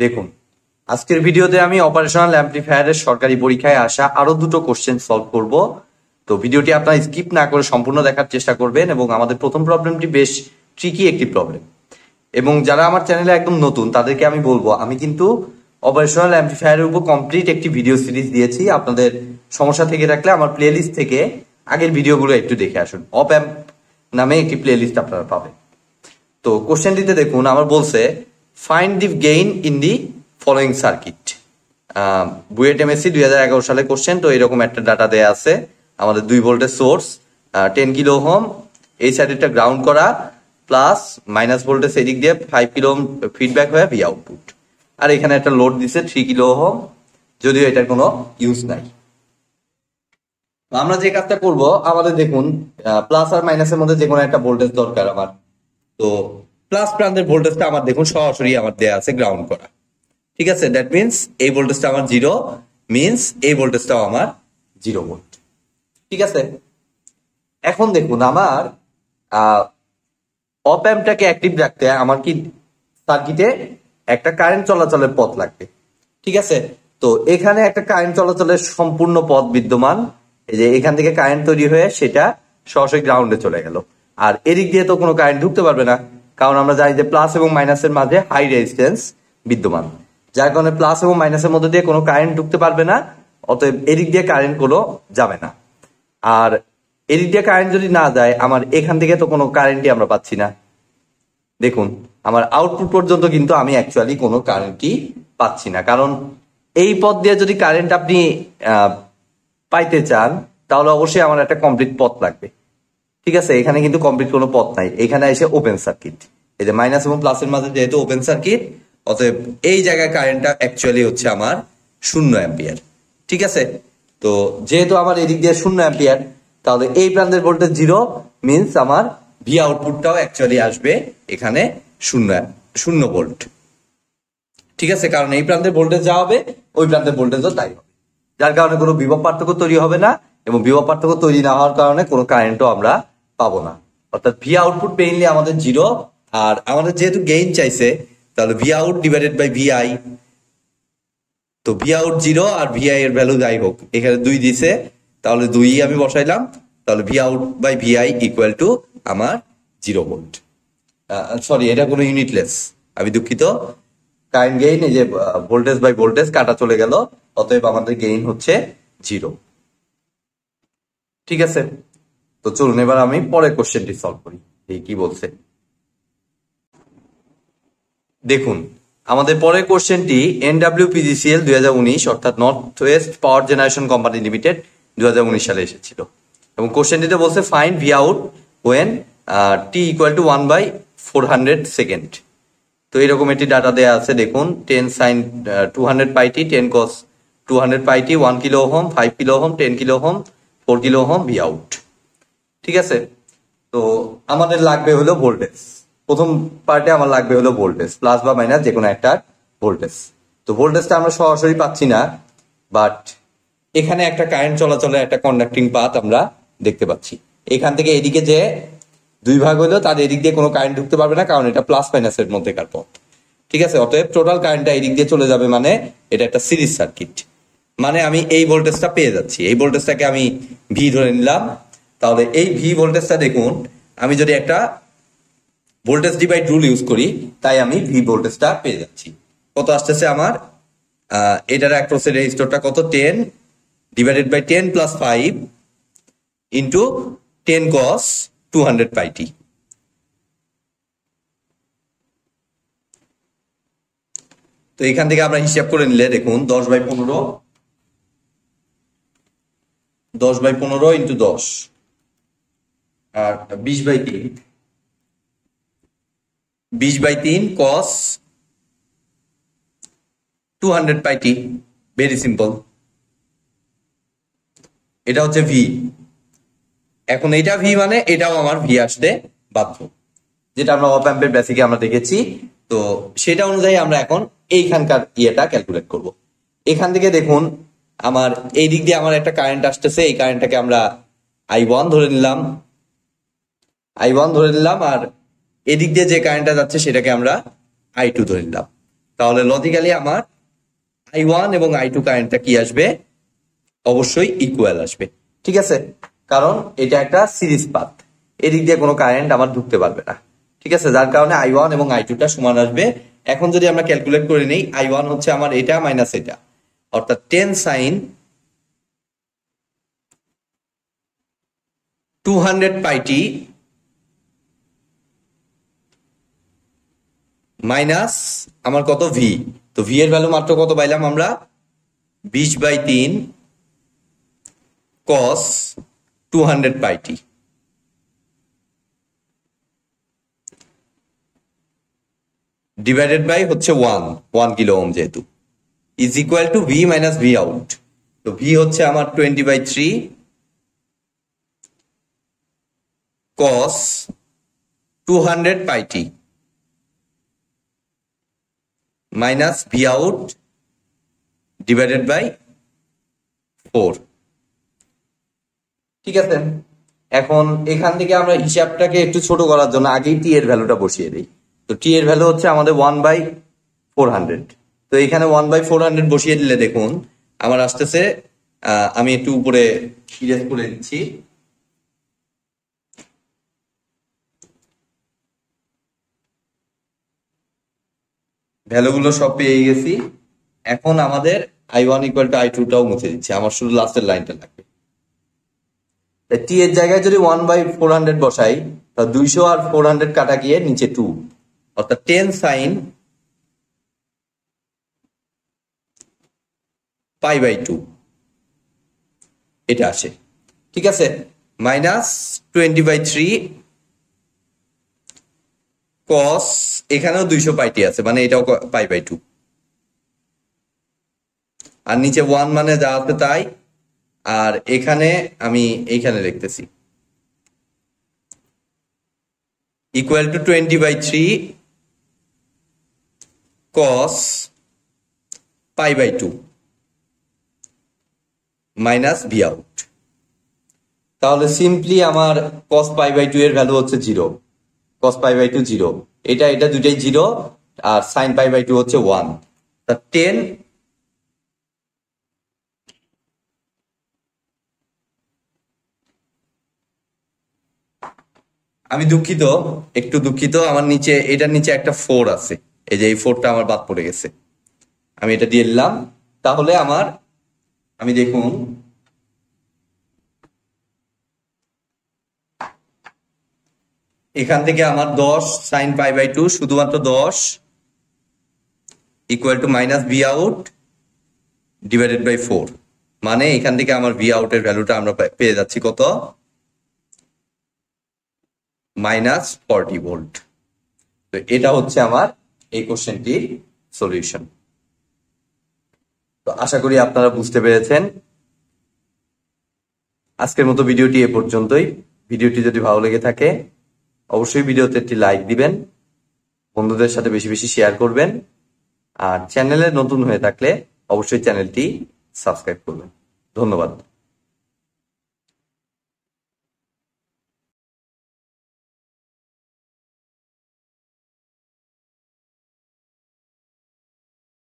দেখুন, আজকের ভিডিওতে আমি অপারেশনাল অ্যাম্পলিফায়ারের সরকারি পরীক্ষায় আসা আরও দুটো কোশ্চেন সলভ করব। তো ভিডিওটি আপনারা স্কিপ না করে সম্পূর্ণ দেখার চেষ্টা করবেন এবং আমাদের প্রথম প্রবলেমটি বেশ ট্রিকি একটি প্রবলেম এবং যারা আমার চ্যানেলে একদম নতুন, তাদেরকে আমি বলব, আমি কিন্তু অপারেশনাল অ্যাম্পলিফায়ারের উপর কমপ্লিট একটি ভিডিও সিরিজ দিয়েছি। আপনাদের সমস্যা থেকে থাকলে আমার প্লেলিস্ট থেকে আগের ভিডিওগুলো একটু দেখে আসুন। অপ অ্যাম্প নামে একটি প্লেলিস্ট আপনারা পাবেন। তো কোশ্চেনটিতে দেখুন, আমার বলছে find the gain in the following circuit BUET MSc দুই হাজার এগারো সালে কোশ্চেন তো এরকম একটা ডাটা দেয়া আছে, আমাদের দুই ভোল্টের সোর্স টেন কিলো হোম এই সাইডেরটা গ্রাউন্ড করা প্লাস মাইনাস ভোল্টেজ এদিক দিয়ে ফাইভ কিলো হোম ফিডব্যাক হয়ে ভি আউটপুট আর এখানে একটা লোড দিছে থ্রি কিলো হোম যদিও এটার কোনো ইউজ নাই। আমরা যে কাজটা করব, আমাদের দেখুন প্লাস আর মাইনাসের মধ্যে যে কোনো একটা ভোল্টেজ দরকার আমার। তো প্লাস প্রান্তের ভোল্টেজটা আমার দেখুন সরাসরি আমার দেয়া আছে গ্রাউন্ড করা। ঠিক আছে? দ্যাট মিনস এই ভোল্টেজটা আমার জিরো মিনস এই ভোল্টেজটাও আমার জিরো ভোল্ট ঠিক আছে? এখন দেখুন আমার অপ অ্যাম্পটাকে অ্যাক্টিভ রাখতে আমার কি সার্কিটে একটা কারেন্ট চলাচলের পথ লাগবে। ঠিক আছে? তো এখানে একটা কারেন্ট চলাচলের সম্পূর্ণ পথ বিদ্যমান। এই যে এখান থেকে কারেন্ট তৈরি হয়ে সেটা সরাসরি গ্রাউন্ডে চলে গেল। আর এদিক দিয়ে তো কোনো কারেন্ট ঢুকতে পারবে না, কারণ আমরা জানি যে প্লাস এবং মাইনাসের মাঝে হাই রেজিস্ট্যান্স বিদ্যমান। যার কারণে প্লাস এবং মাইনাসের মধ্যে দিয়ে কোনো কারেন্ট ঢুকতে পারবে না, অতএব এদিক দিয়ে কারেন্ট কোনো যাবে না। আর এদিক দিয়ে কারেন্ট যদি না যায়, আমার এখান থেকে তো কোনো কারেন্টই আমরা পাচ্ছি না। দেখুন, আমার আউটপুট পর্যন্ত কিন্তু আমি অ্যাকচুয়ালি কোনো কারেন্টই পাচ্ছি না। কারণ এই পথ দিয়ে যদি কারেন্ট আপনি পাইতে চান, তাহলে অবশ্যই আমার একটা কমপ্লিট পথ লাগবে। ঠিক আছে? এখানে কিন্তু কমপ্লিট কোনো পথ নাই। এখানে এসে ওপেন সার্কিট এই যে মাইনাস এবং প্লাসের মাঝে যেহেতু ওপেন সার্কিট অতএব এই জায়গায় কারেন্টটা অ্যাকচুয়ালি হচ্ছে আমার শূন্য অ্যাম্পিয়ার ঠিক আছে? তো যেহেতু আমার এদিক দিয়ে শূন্য অ্যাম্পিয়ার তাহলে এই প্রান্তের ভোল্টেজ জিরো মিনস আমার ভি আউটপুটটাও অ্যাকচুয়ালি আসবে এখানে শূন্য শূন্য ভোল্ট ঠিক আছে? কারণ এই প্রান্তের ভোল্টেজ যা হবে, ওই প্রান্তের ভোল্টেজও তাই হবে। যার কারণে কোনো বিভব পার্থক্য তৈরি হবে না এবং বিভব পার্থক্য তৈরি না হওয়ার কারণে কোনো কারেন্টও আমরা পাবো না। অর্থাৎ ভি আউটপুট মেইনলি আমাদের জিরো আর আমাদের যেহেতু গেইন চাইছে, তাহলে V out divided by V I তো ভি আউট জিরো আর ভি আই এর ভ্যালু যাই হোক, এখানে দুই দিছে, তাহলে দুই আমি বসাইলাম, তাহলে V out by V I equal to আমার জিরো ভোল্ট সরি এটা কোনো ইউনিটলেস আমি দুঃখিত। কারেন্ট গেইন এই যে ভোল্টেজ বাই ভোল্টেজ কাটা চলে গেল। অতএব আমাদের গেইন হচ্ছে জিরো ঠিক আছে? তো চলুন, এবার আমি পরের কোশ্চেনটি সলভ করি। এই কি বলছে। দেখুন, আমাদের পরের কোশ্চেনটি এনডাব্লিউ পিজিসিএল দুই হাজার উনিশ, অর্থাৎ north west power generation company limited দুই হাজার উনিশ সালে এসেছিল। এবং কোশ্চেনটিতে বলছে find V out when T equal to one by four hundred second তো এরকম একটি ডাটা দেওয়া আছে, দেখুন ten sine two hundred pi T ten cos two hundred pi T one kilo ohm five kilo ohm ten kilo ohm four kilo ohm V out ঠিক আছে? তো আমাদের লাগবে হলো ভোল্টেজ প্রথম পার্টে আমার লাগবে হলো ভোল্টেজ প্লাস বা মাইনাস যে কোনো একটা ভোল্টেজ তো ভোল্টেজটা আমরা সরাসরি পাচ্ছি না বাট এখানে একটা কারেন্ট চলাচলের একটা কন্ডাক্টিং পাথ আমরা দেখতে পাচ্ছি। এখান থেকে এদিকে যে দুই ভাগ হলো, তার এদিক দিয়ে কোনো কারেন্ট ঢুকতে পারবে না, কারণ এটা প্লাস মাইনাসের মধ্যেকার পথ। ঠিক আছে? অতএব টোটাল কারেন্টটা এদিক দিয়ে চলে যাবে মানে এটা একটা সিরিজ সার্কিট মানে আমি এই ভোল্টেজটা পেয়ে যাচ্ছি। এই ভোল্টেজটাকে আমি ভি ধরে নিলাম। তাহলে এই ভি ভোল্টেজটা দেখুন, আমি যদি একটা ভোল্টেজ ডিভাইড রুল ইউজ করি, তাই আমি ভি ভোল্টেজটা পেয়ে যাচ্ছি। কত আসতেছে আমার? এটার অ্যাক্রোসের রেজিস্টরটা কত? Ten divided by ten plus five into ten cos two hundred pi T তো এখান থেকে আমরা হিসাব করে নিলে দেখুন, দশ বাই পনেরো দশ বাই পনেরো ইন্টু দশ। আর বিশ বাই তিন। বিশ বাই তিন cos two hundred pi T very simple এটা হচ্ছে ভি এখন এটা ভি মানে এটাও আমার ভি আসতে বাধ্য। যেটা আমরা অপ অ্যাম্পের বেসিকে আমরা দেখেছি। তো সেটা অনুযায়ী আমরা এখন এইখানকার ইয়েটা ক্যালকুলেট করব। এখান থেকে দেখুন আমার, এই দিক দিয়ে আমার একটা কারেন্ট আসতেছে, এই কারেন্টটাকে আমরা আই ওয়ান ধরে নিলাম। আই ওয়ান ধরে নিলাম আর এদিক দিয়ে যে কারেন্টটা যাচ্ছে সেটাকে আমরা আই টু ধরে নিলাম। তাহলে লজিক্যালি আমার আই ওয়ান এবং আই টু কারেন্টটা কি আসবে? অবশ্যই ইকুয়াল আসবে। ঠিক আছে? কারণ এটা একটা সিরিজ পাথ এদিক দিয়ে কোনো কারেন্ট আমার ঢুকতে পারবে না। ঠিক আছে? যার কারণে আই ওয়ান এবং আই টুটা সমান আসবে। এখন যদি আমরা ক্যালকুলেট করে নিই আই ওয়ান হচ্ছে আমার এটা মাইনাস এটা। অর্থাৎ ten sine two hundred pi T minus আমার কত ভি? তো ভি এর ভ্যালু মাত্র কত পাইলাম আমরা? বিশ বাই তিন cos two hundred pi T divided by হচ্ছে ওয়ান ওয়ান কিলো ওম যেহেতু। Is equal to V minus V out তো ভি হচ্ছে আমার twenty by three cos two hundred pi T minus V out divided by four ঠিক আছে? এখন এখান থেকে আমরা হিসাবটাকে একটু ছোট করার জন্য আগেই টি এর ভ্যালুটা বসিয়ে দিই। তো টি এর ভ্যালু হচ্ছে আমাদের ওয়ান বাই ফোর হান্ড্রেড তো এখানে ওয়ান বাই ফোর হান্ড্রেড বসিয়ে দিলে দেখুন, আমার আসতেছে আমি একটু উপরে ইরেজ করে দিচ্ছি। ভ্যালুগুলো সব পেয়ে গেছি। এখন আমাদের I one equal to I টুটাও মুছে দিচ্ছি, আমার শুধু লাস্টের লাইনটা লাগবে। টি এর জায়গায় যদি ওয়ান বাই ফোর হান্ড্রেড বসাই, তা দুইশো আর ফোর হান্ড্রেড কাটা গিয়ে নিচে টু অর্থাৎ ten sine pi by two. এটা আসে ঠিক আছে? Minus twenty by three cos, এখানেও দুইশো পাইটি আছে মানে এটাও পাই বাই টু। আর নিচে ওয়ান মানে যা আছে তাই। আর এখানে আমি এইখানে লিখতেছি। Equal to twenty by three cos pi by two. Minus V out তাহলে সিম্পলি আমার কস পাই বাই টু এর ভ্যালু হচ্ছে zero cos pi by two zero এটা এটা দুটাই জিরো আর সাইন পাই বাই টু হচ্ছে ওয়ান তা টেন আমি দুঃখিত, একটু দুঃখিত, আমার নিচে, এটার নিচে একটা ফোর আছে। এই যে এই ফোরটা আমার বাদ পড়ে গেছে। আমি এটা দিয়ে দিলাম তাহলে আমার আমি দেখুন। এখান থেকে আমার দশ সাইন পাই বাই টু শুধুমাত্র দশ equal to minus V out divided by four মানে এখান থেকে আমার ভি আউটের ভ্যালুটা আমরা পেয়ে যাচ্ছি কত? মাইনাস ফর্টি ভোল্ট তো এটা হচ্ছে আমার এই কোশ্চেনটির সলিউশন তো আশা করি আপনারা বুঝতে পেরেছেন। আজকের মতো ভিডিওটি এ পর্যন্তই। ভিডিওটি যদি ভালো লেগে থাকে, অবশ্যই ভিডিওতে একটি লাইক দিবেন, বন্ধুদের সাথে বেশি বেশি শেয়ার করবেন, আর চ্যানেলে নতুন হয়ে থাকলে অবশ্যই চ্যানেলটি সাবস্ক্রাইব করবেন। ধন্যবাদ।